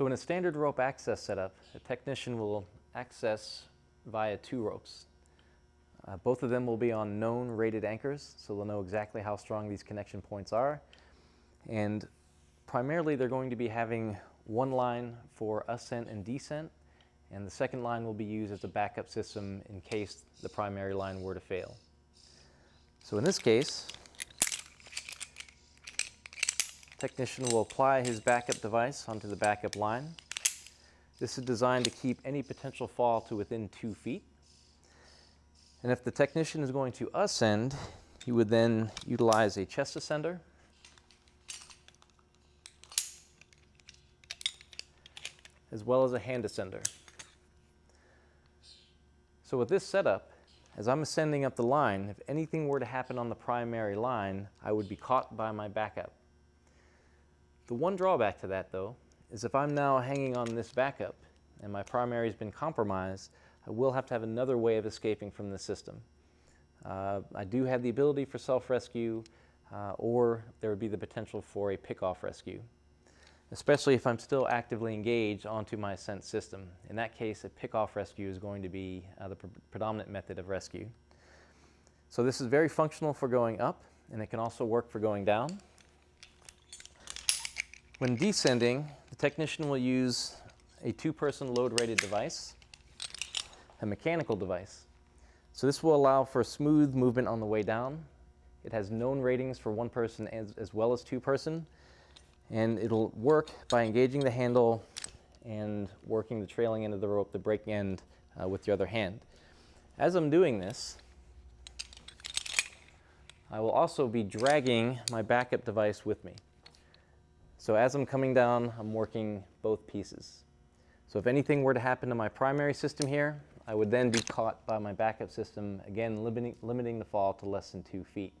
So in a standard rope access setup, a technician will access via two ropes. Uh, both of them will be on known rated anchors, so they'll know exactly how strong these connection points are. And primarily they're going to be having one line for ascent and descent, and the second line will be used as a backup system in case the primary line were to fail. So in this case, technician will apply his backup device onto the backup line. This is designed to keep any potential fall to within two feet. And if the technician is going to ascend, he would then utilize a chest ascender as well as a hand ascender. So with this setup, as I'm ascending up the line, if anything were to happen on the primary line, I would be caught by my backup. The one drawback to that though, is if I'm now hanging on this backup and my primary has been compromised, I will have to have another way of escaping from the system. Uh, I do have the ability for self-rescue, uh, or there would be the potential for a pick-off rescue, especially if I'm still actively engaged onto my ascent system. In that case, a pick-off rescue is going to be uh, the pre predominant method of rescue. So this is very functional for going up, and it can also work for going down. When descending, the technician will use a two-person load-rated device a mechanical device. So this will allow for smooth movement on the way down. It has known ratings for one person as, as well as two person, and it'll work by engaging the handle and working the trailing end of the rope, the brake end, uh, with your other hand. As I'm doing this, I will also be dragging my backup device with me. So as I'm coming down, I'm working both pieces. So if anything were to happen to my primary system here, I would then be caught by my backup system, again limiting, limiting the fall to less than two feet.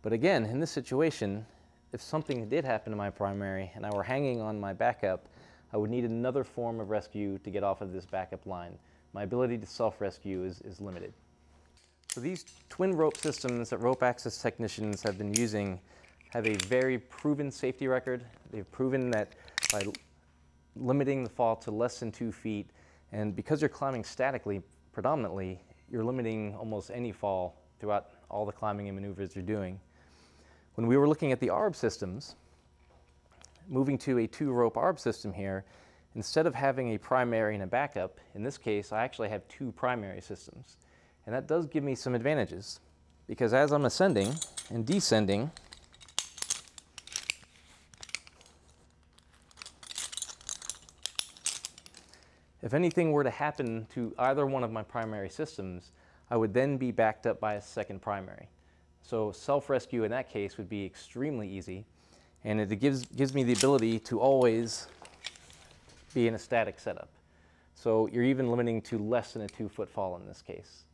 But again, in this situation, if something did happen to my primary and I were hanging on my backup, I would need another form of rescue to get off of this backup line. My ability to self-rescue is, is limited. So these twin rope systems that rope access technicians have been using have a very proven safety record. They've proven that by limiting the fall to less than two feet, and because you're climbing statically predominantly, you're limiting almost any fall throughout all the climbing and maneuvers you're doing. When we were looking at the ARB systems, moving to a two rope ARB system here, instead of having a primary and a backup, in this case, I actually have two primary systems. And that does give me some advantages because as I'm ascending and descending, If anything were to happen to either one of my primary systems, I would then be backed up by a second primary. So self-rescue in that case would be extremely easy, and it gives, gives me the ability to always be in a static setup. So you're even limiting to less than a two foot fall in this case.